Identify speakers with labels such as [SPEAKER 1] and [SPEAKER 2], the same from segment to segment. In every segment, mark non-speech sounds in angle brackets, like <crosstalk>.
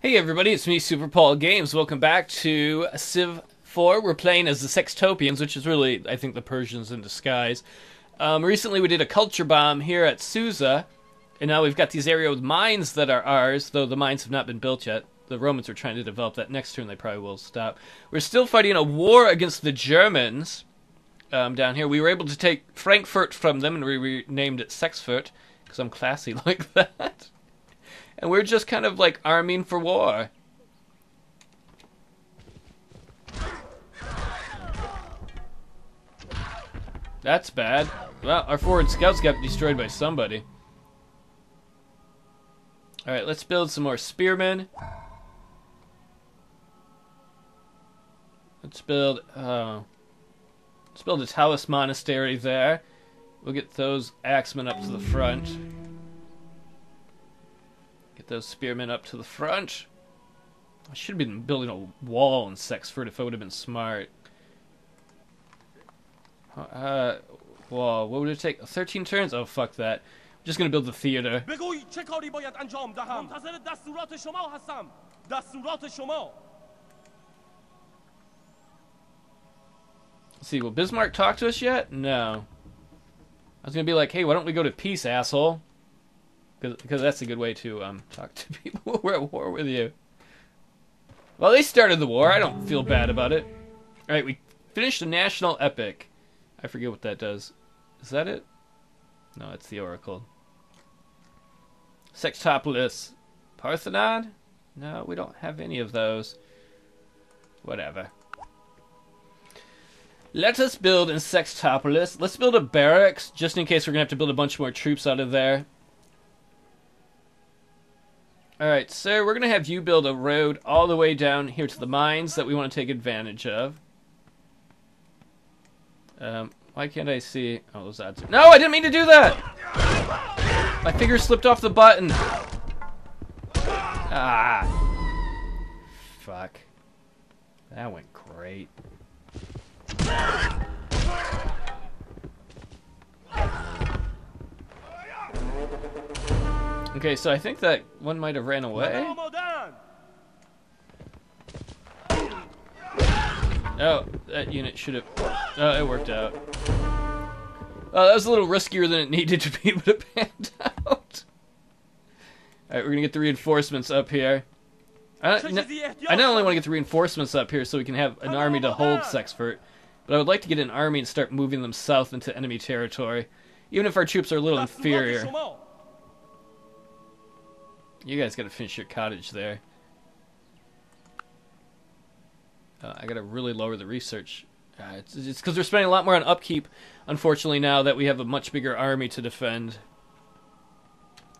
[SPEAKER 1] Hey everybody, it's me, Super Paul Games. Welcome back to Civ 4. We're playing as the Sextopians, which is really, I think, the Persians in disguise. Um, recently we did a culture bomb here at Susa, and now we've got these area with mines that are ours, though the mines have not been built yet. The Romans are trying to develop that. Next turn they probably will stop. We're still fighting a war against the Germans um, down here. We were able to take Frankfurt from them, and we renamed it Sexfurt, because I'm classy <laughs> like that and we're just kind of like arming for war. That's bad. Well, our forward scouts got destroyed by somebody. Alright, let's build some more spearmen. Let's build, uh, let's build a Taoist monastery there. We'll get those axemen up to the front those spearmen up to the front. I should have been building a wall in Sexford if I would have been smart. Uh, whoa, what would it take? 13 turns? Oh, fuck that. I'm just gonna build the theater. Let's see, will Bismarck talk to us yet? No. I was gonna be like, hey, why don't we go to peace, asshole? Because that's a good way to um, talk to <laughs> people who are at war with you. Well, they started the war. I don't feel bad about it. All right, we finished the national epic. I forget what that does. Is that it? No, it's the Oracle. Sextopolis. Parthenon? No, we don't have any of those. Whatever. Let us build in Sextopolis. Let's build a barracks, just in case we're going to have to build a bunch more troops out of there. Alright, so we're going to have you build a road all the way down here to the mines that we want to take advantage of. Um, why can't I see... Oh, those odds are... No, I didn't mean to do that! My finger slipped off the button. Ah. Fuck. That went great. Okay, so I think that one might have ran away. Oh, that unit should have... Oh, it worked out. Oh, that was a little riskier than it needed to be, <laughs> but it panned out. Alright, we're gonna get the reinforcements up here. I, I not only want to get the reinforcements up here so we can have an army to hold Sexfurt, but I would like to get an army and start moving them south into enemy territory, even if our troops are a little inferior. You guys gotta finish your cottage there. Uh, I gotta really lower the research. Uh, it's because we're spending a lot more on upkeep, unfortunately, now that we have a much bigger army to defend.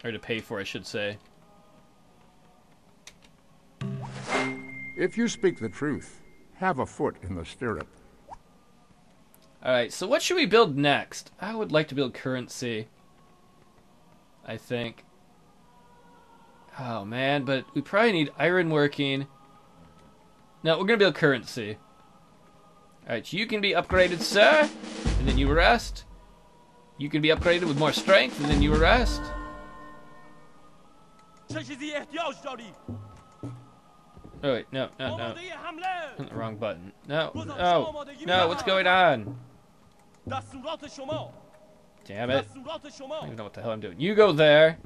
[SPEAKER 1] Or to pay for, I should say.
[SPEAKER 2] If you speak the truth, have a foot in the stirrup.
[SPEAKER 1] Alright, so what should we build next? I would like to build currency. I think. Oh man, but we probably need iron working. No, we're gonna build currency. Alright, you can be upgraded, sir, and then you rest. You can be upgraded with more strength, and then you rest. Oh wait, no, no, no. the wrong button. No, no, no, what's going on? Damn it. I don't even know what the hell I'm doing. You go there.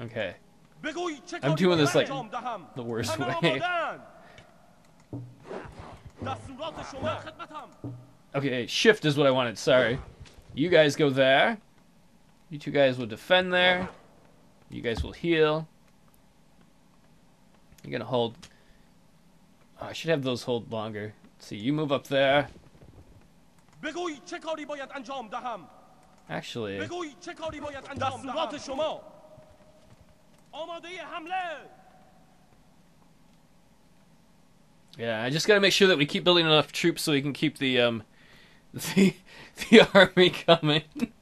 [SPEAKER 1] Okay. I'm doing this like the worst way. okay, shift is what I wanted, sorry. You guys go there. You two guys will defend there. You guys will heal. You're gonna hold. Oh, I should have those hold longer. Let's see, you move up there. Actually. Yeah, I just gotta make sure that we keep building enough troops so we can keep the um <laughs> the the army coming. <laughs>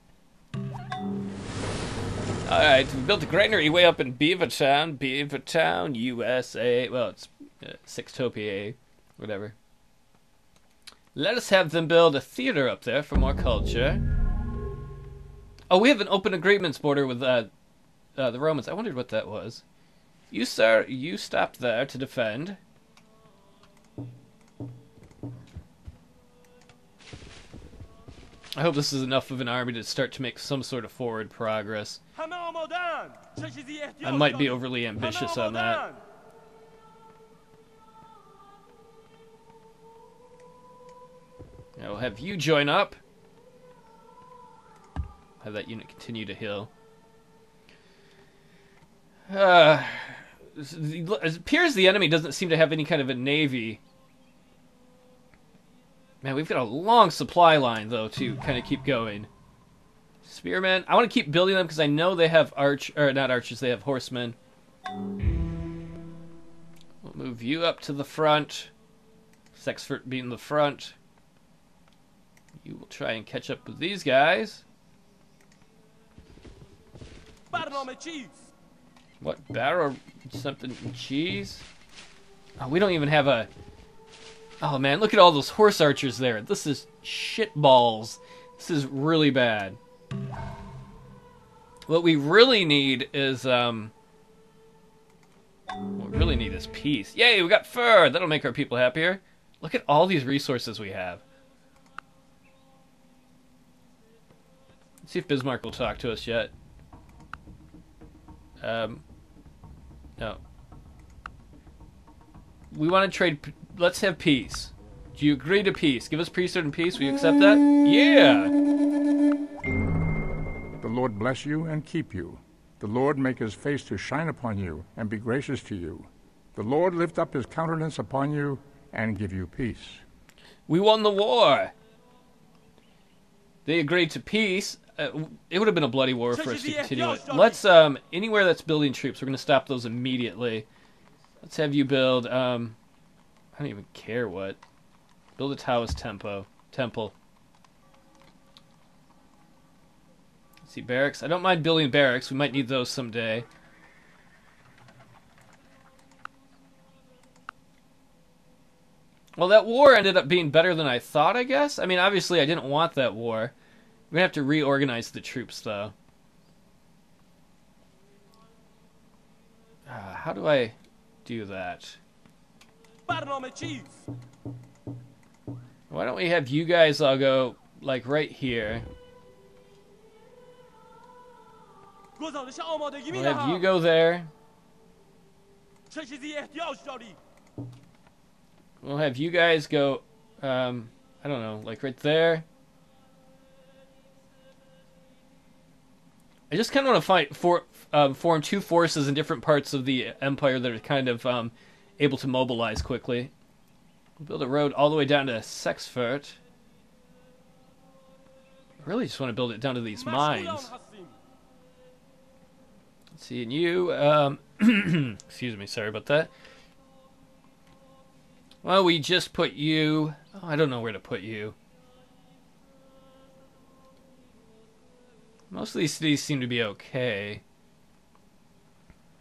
[SPEAKER 1] Alright, we built a granary way up in Beavertown, Beavertown, USA. Well, it's uh, Sextopia, whatever. Let us have them build a theater up there for more culture. Oh, we have an open agreements border with uh, uh, the Romans. I wondered what that was. You, sir, you stopped there to defend. I hope this is enough of an army to start to make some sort of forward progress. I might be overly ambitious on that. I'll have you join up. Have that unit continue to heal. Uh, it appears the enemy doesn't seem to have any kind of a navy. Man, we've got a long supply line, though, to kind of keep going. Spearmen. I want to keep building them because I know they have arch... Or not archers, they have horsemen. We'll move you up to the front. Sexfort being the front. You will try and catch up with these guys. What? Barrel something cheese? Oh, we don't even have a... Oh man, look at all those horse archers there. This is shit balls. This is really bad. What we really need is, um... What we really need is peace. Yay, we got fur! That'll make our people happier. Look at all these resources we have. Let's see if Bismarck will talk to us yet. Um, no. We want to trade. Let's have peace. Do you agree to peace? Give us priesthood and peace. Will you accept that? Yeah.
[SPEAKER 2] The Lord bless you and keep you. The Lord make his face to shine upon you and be gracious to you. The Lord lift up his countenance upon you and give you peace.
[SPEAKER 1] We won the war. They agreed to peace. Uh, it would have been a bloody war for us to continue it. Let's um anywhere that's building troops, we're gonna stop those immediately. Let's have you build um I don't even care what. Build a Taoist tempo temple. Let's see barracks. I don't mind building barracks. We might need those someday. Well, that war ended up being better than I thought, I guess. I mean, obviously, I didn't want that war. We're gonna have to reorganize the troops, though. Uh, how do I do that? Why don't we have you guys all go, like, right here? We'll have you go there. We'll have you guys go, um, I don't know, like right there. I just kind of want to fight for um, form two forces in different parts of the empire that are kind of um, able to mobilize quickly. We'll build a road all the way down to Sexfurt. I really just want to build it down to these mines. Let's see, and you, um, <clears throat> excuse me, sorry about that. Well, we just put you, oh, I don't know where to put you. Most of these cities seem to be okay.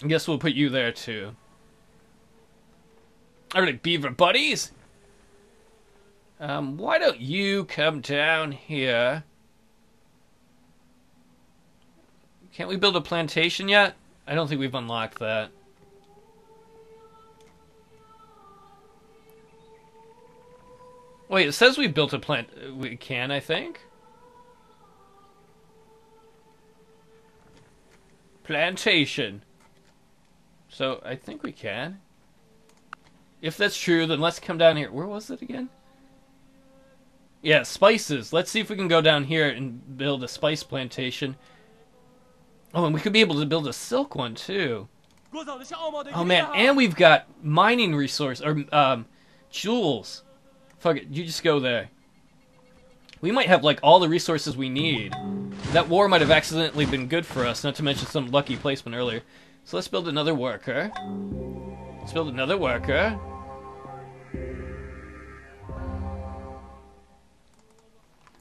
[SPEAKER 1] I guess we'll put you there too. Alright, beaver buddies! Um, why don't you come down here? Can't we build a plantation yet? I don't think we've unlocked that. Wait, it says we built a plant. We can, I think. Plantation. So, I think we can. If that's true, then let's come down here. Where was it again? Yeah, spices. Let's see if we can go down here and build a spice plantation. Oh, and we could be able to build a silk one, too. Oh, man, and we've got mining resource, or, um, jewels. Fuck it, you just go there. We might have, like, all the resources we need. That war might have accidentally been good for us, not to mention some lucky placement earlier. So let's build another worker. Let's build another worker.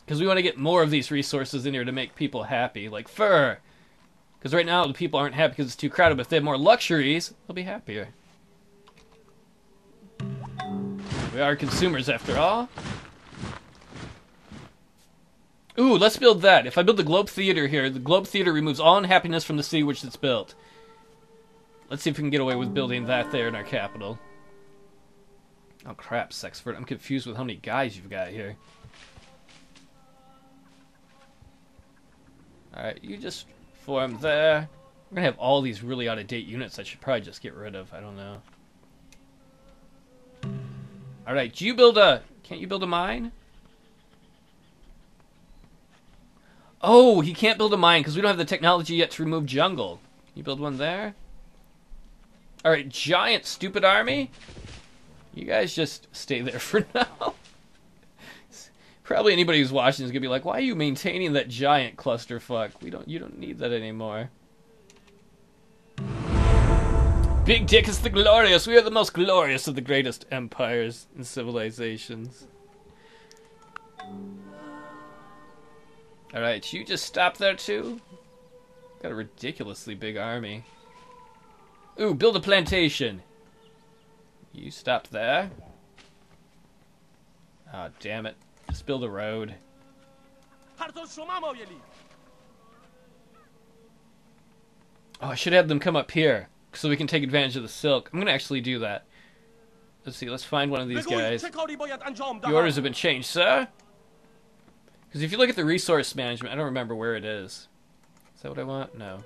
[SPEAKER 1] Because we want to get more of these resources in here to make people happy, like fur. Because right now the people aren't happy because it's too crowded, but if they have more luxuries, they'll be happier. We are consumers after all. Ooh, let's build that. If I build the Globe Theater here, the Globe Theater removes all unhappiness from the city which it's built. Let's see if we can get away with building that there in our capital. Oh crap, Sexford. I'm confused with how many guys you've got here. Alright, you just form there. We're gonna have all these really out of date units I should probably just get rid of. I don't know. Alright, do you build a. Can't you build a mine? Oh, he can't build a mine because we don't have the technology yet to remove jungle. Can you build one there? Alright, giant stupid army? You guys just stay there <laughs> for now. Probably anybody who's watching is gonna be like, "Why are you maintaining that giant clusterfuck? We don't, you don't need that anymore." Big Dick is the glorious. We are the most glorious of the greatest empires and civilizations. Alright, you just stop there too? Got a ridiculously big army. Ooh, build a plantation. You stop there. Oh, damn it. Just build a road. Oh, I should have them come up here so we can take advantage of the silk. I'm gonna actually do that. Let's see, let's find one of these guys. The orders have been changed, sir. Because if you look at the resource management, I don't remember where it is. Is that what I want? No.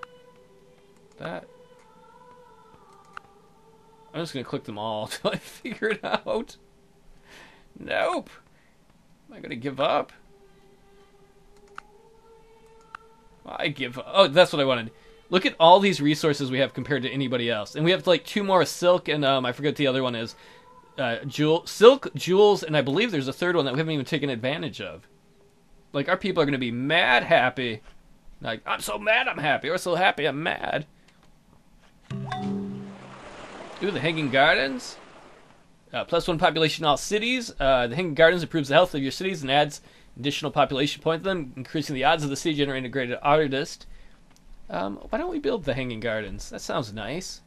[SPEAKER 1] That. I'm just gonna click them all <laughs> until I figure it out. Nope. Am I gonna give up? I give up. Oh, that's what I wanted. Look at all these resources we have compared to anybody else. And we have like two more silk and um, I forget the other one is. Uh, jewel, silk, jewels, and I believe there's a third one that we haven't even taken advantage of. Like, our people are to be mad happy. Like, I'm so mad I'm happy, or so happy I'm mad. Ooh, the Hanging Gardens. Uh, plus one population in all cities. Uh, the Hanging Gardens improves the health of your cities and adds additional population points to them, increasing the odds of the city generating a greater artist. Um, why don't we build the Hanging Gardens? That sounds nice.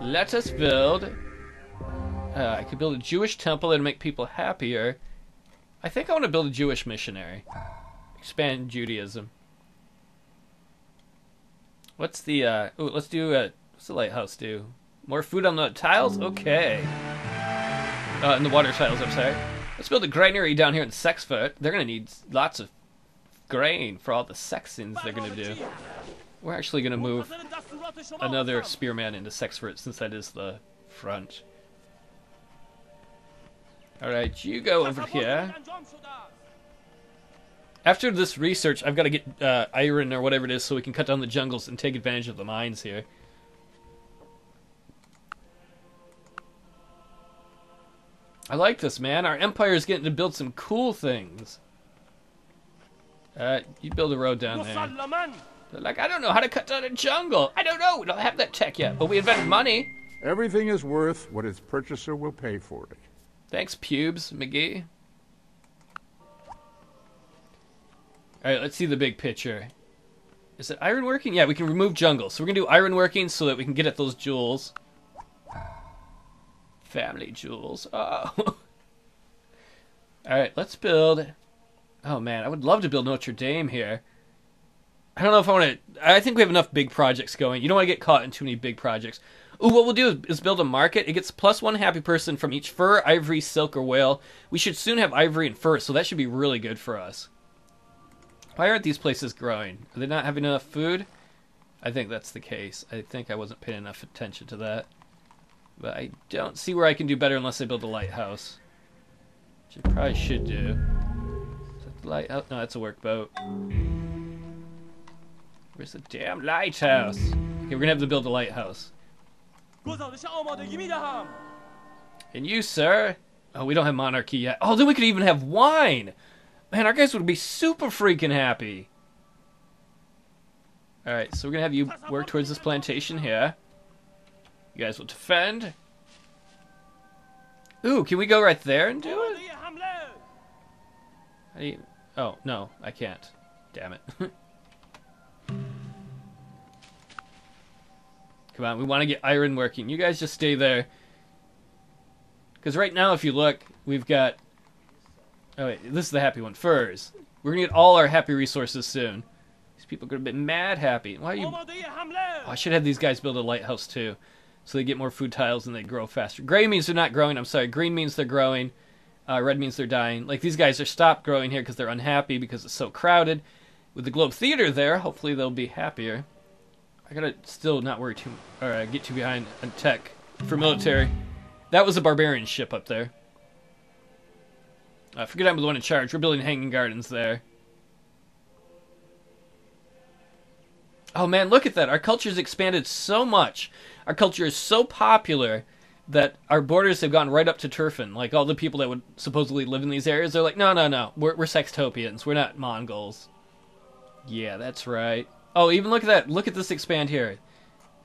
[SPEAKER 1] Let us build. Uh, I could build a Jewish temple and make people happier. I think I want to build a Jewish missionary. Expand Judaism. What's the, uh, ooh, let's do, uh, what's the lighthouse do? More food on the tiles? Okay. Uh, in the water tiles, I'm sorry. Let's build a granary down here in Sexford. They're gonna need lots of grain for all the sexings they're gonna do. We're actually gonna move another spearman into Sexford since that is the front. Alright, you go over here. After this research, I've got to get uh, iron or whatever it is so we can cut down the jungles and take advantage of the mines here. I like this, man. Our empire is getting to build some cool things. Uh, you build a road down there. They're like, I don't know how to cut down a jungle. I don't know. We don't have that tech yet, but we invented money.
[SPEAKER 2] Everything is worth what its purchaser will pay for it.
[SPEAKER 1] Thanks, Pubes, McGee. Alright, let's see the big picture. Is it ironworking? Yeah, we can remove jungle. So we're going to do ironworking so that we can get at those jewels. Family jewels. Oh. <laughs> Alright, let's build... Oh, man, I would love to build Notre Dame here. I don't know if I want to... I think we have enough big projects going. You don't want to get caught in too many big projects. Ooh, what we'll do is, build a market. It gets plus one happy person from each fur, ivory, silk, or whale. We should soon have ivory and fur, so that should be really good for us. Why aren't these places growing? Are they not having enough food? I think that's the case. I think I wasn't paying enough attention to that. But I don't see where I can do better unless I build a lighthouse. Which I probably should do. Lighthouse? Oh, no, that's a workboat. Where's the damn lighthouse? Okay, we're gonna have to build a lighthouse. And you, sir? Oh, we don't have monarchy yet. Oh, then we could even have wine! Man, our guys would be super freaking happy. Alright, so we're gonna have you work towards this plantation here. You guys will defend. Ooh, can we go right there and do it? How do you... Oh, no, I can't. Damn it. <laughs> Come on, we want to get iron working. You guys just stay there. Because right now, if you look, we've got... Oh, wait, this is the happy one. Furs. We're going to get all our happy resources soon. These people are going to be mad happy. Why are you... Oh, I should have these guys build a lighthouse, too. So they get more food tiles and they grow faster. Gray means they're not growing. I'm sorry. Green means they're growing. Uh, red means they're dying. Like, these guys are stopped growing here because they're unhappy because it's so crowded. With the Globe Theater there, hopefully they'll be happier. I gotta still not worry too or uh, get too behind on tech for military. That was a barbarian ship up there. I forget I'm the one in charge. We're building hanging gardens there. Oh man, look at that. Our culture's expanded so much. Our culture is so popular that our borders have gone right up to Turfan. Like all the people that would supposedly live in these areas, they're like, no, no, no. We're, we're Sextopians. We're not Mongols. Yeah, that's right. Oh, even look at that. Look at this expand here. It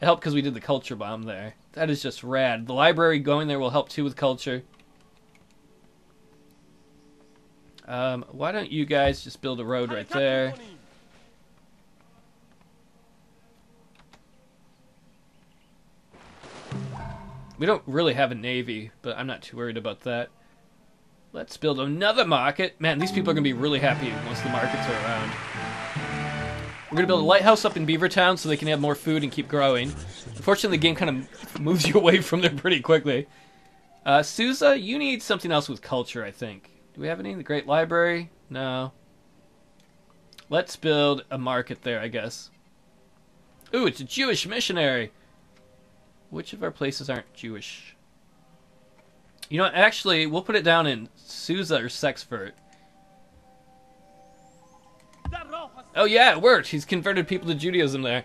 [SPEAKER 1] helped because we did the culture bomb there. That is just rad. The library going there will help too with culture. Um, why don't you guys just build a road right there? We don't really have a navy, but I'm not too worried about that. Let's build another market. Man, these people are going to be really happy once the markets are around. We're going to build a lighthouse up in Beavertown so they can have more food and keep growing. Unfortunately, the game kind of <laughs> moves you away from there pretty quickly. Uh, Susa, you need something else with culture, I think. Do we have any? The Great Library? No. Let's build a market there, I guess. Ooh, it's a Jewish missionary. Which of our places aren't Jewish? You know, actually, we'll put it down in Susa or Sexford. Oh yeah, it worked. He's converted people to Judaism there.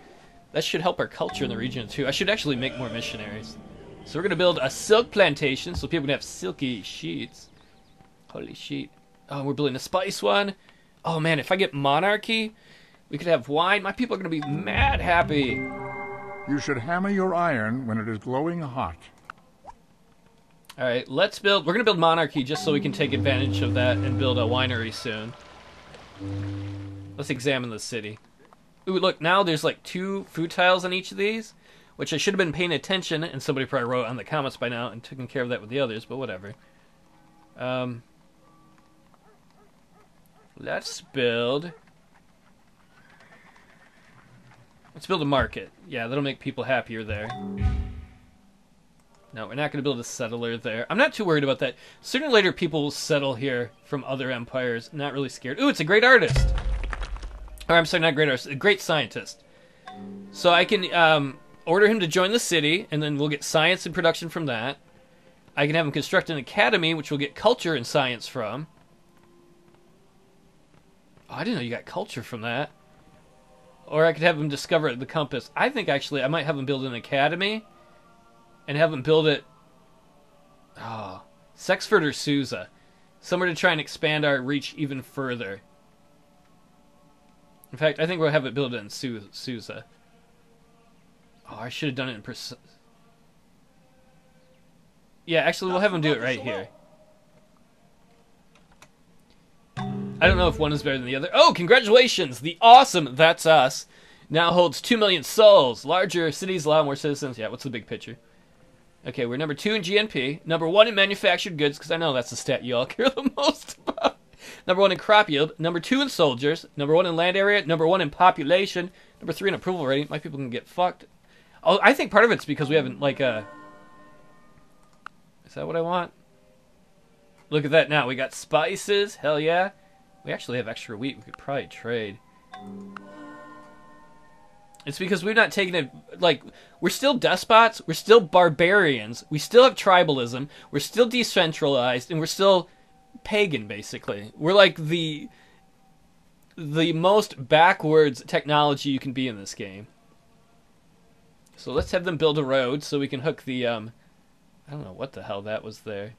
[SPEAKER 1] That should help our culture in the region too. I should actually make more missionaries. So we're gonna build a silk plantation so people can have silky sheets. Holy sheet. Oh, we're building a spice one. Oh man, if I get monarchy, we could have wine. My people are gonna be mad happy.
[SPEAKER 2] You should hammer your iron when it is glowing hot.
[SPEAKER 1] All right, let's build. We're gonna build monarchy just so we can take advantage of that and build a winery soon. Let's examine the city. Ooh, look! Now there's like two food tiles on each of these, which I should have been paying attention, and somebody probably wrote on the comments by now and taken care of that with the others. But whatever. Um, let's build. Let's build a market. Yeah, that'll make people happier there. No, we're not going to build a settler there. I'm not too worried about that. Sooner or later, people will settle here from other empires. Not really scared. Ooh, it's a great artist. Or I'm sorry, not great artist. A great scientist. So I can um, order him to join the city, and then we'll get science and production from that. I can have him construct an academy, which we'll get culture and science from. Oh, I didn't know you got culture from that. Or I could have him discover the compass. I think actually I might have him build an academy and have him build it. Oh, Sexford or Susa, somewhere to try and expand our reach even further. In fact, I think we'll have it built in Su- Susa. Oh, I should have done it in. Pers- yeah, actually, we'll have them do it right here. I don't know if one is better than the other. Oh, congratulations! The awesome That's Us now holds 2 million souls. Larger cities allow more citizens. Yeah, what's the big picture? Okay, we're number two in GNP, number one in manufactured goods, because I know that's the stat you all <laughs> care the most. Number one in crop yield, number two in soldiers, number one in land area, number one in population, number three in approval rating. My people can get fucked. Oh, I think part of it's because we haven't like uh Is that what I want? Look at that now. We got spices. Hell yeah. We actually have extra wheat. We could probably trade. It's because we've not taken it like we're still despots, we're still barbarians, we still have tribalism, we're still decentralized, and we're still pagan basically. We're like the the most backwards technology you can be in this game. So let's have them build a road so we can hook the um I don't know what the hell that was there.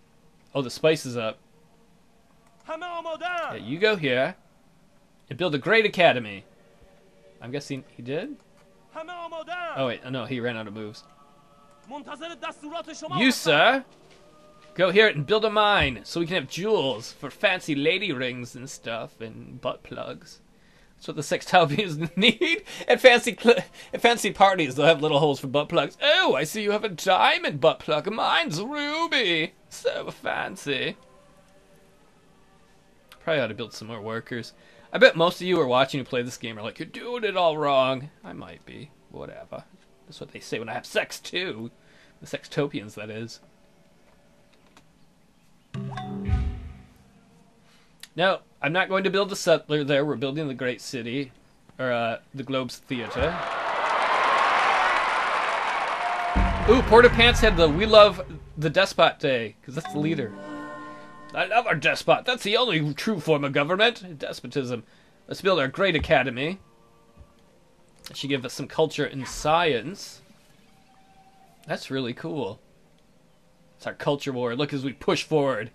[SPEAKER 1] Oh, the spice is up. Yeah, you go here and build a great academy. I'm guessing he did? Oh wait, no, he ran out of moves. You, sir, go here and build a mine so we can have jewels for fancy lady rings and stuff and butt plugs. That's what the sextopians <laughs> need. At fancy at fancy parties, they'll have little holes for butt plugs. Oh, I see you have a diamond butt plug. Mine's ruby. So fancy. Probably ought to build some more workers. I bet most of you who are watching who play this game are like, you're doing it all wrong. I might be. Whatever. That's what they say when I have sex, too. The sextopians, that is. No, I'm not going to build a settler there. We're building the great city, or uh, the Globe's Theater. Ooh, Porter Pants had the We Love the Despot Day, because that's the leader. I love our despot. That's the only true form of government. Despotism. Let's build our great academy. That should give us some culture and science. That's really cool. It's our culture war. Look as we push forward.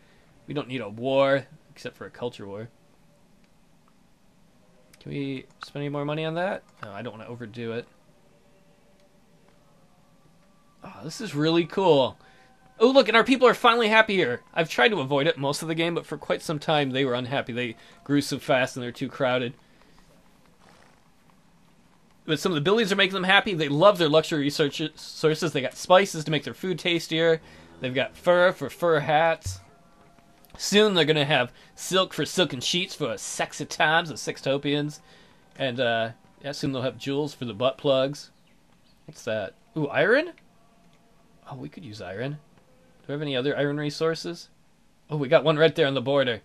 [SPEAKER 1] We don't need a war, except for a culture war. Can we spend any more money on that? No, I don't want to overdo it. Oh, this is really cool. Oh, look, and our people are finally happy here. I've tried to avoid it most of the game, but for quite some time they were unhappy. They grew so fast and they're too crowded. But some of the buildings are making them happy. They love their luxury resources. They got spices to make their food tastier. They've got fur for fur hats. Soon they're gonna have silk for silken sheets for sexy times of sextopians, and uh, yeah, soon they'll have jewels for the butt plugs. What's that? Ooh, iron. Oh, we could use iron. Do we have any other iron resources? Oh, we got one right there on the border.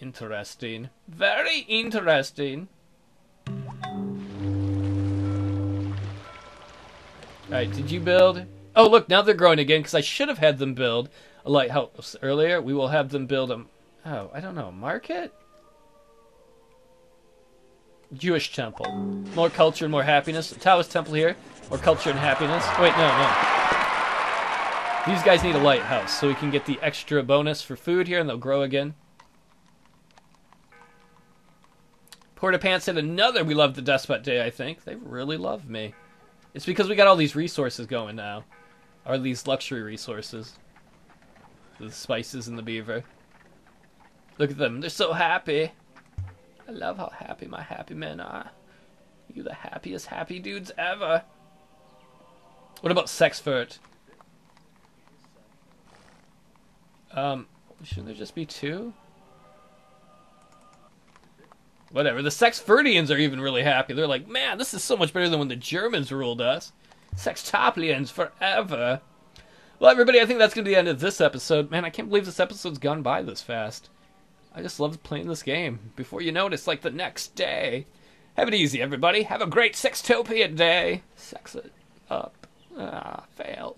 [SPEAKER 1] Interesting. Very interesting. Alright, did you build? Oh, look, now they're growing again because I should have had them build a lighthouse earlier. We will have them build a. Oh, I don't know. Market? Jewish temple. More culture and more happiness. Taoist temple here. More culture and happiness. Wait, no, no. These guys need a lighthouse so we can get the extra bonus for food here and they'll grow again. Porta Pants said another We Love the Despot Day, I think. They really love me. It's because we got all these resources going now. Or these luxury resources. The spices and the beaver. Look at them. They're so happy. I love how happy my happy men are. You the happiest happy dudes ever. What about Sexfurt? Um, shouldn't there just be two? Whatever. The Sexfurtians are even really happy. They're like, man, this is so much better than when the Germans ruled us. Sextoplians forever. Well, everybody, I think that's going to be the end of this episode. Man, I can't believe this episode's gone by this fast. I just love playing this game. Before you know it, it's like the next day. Have it easy, everybody. Have a great Sextopian day. Sex it up. Ah, fail.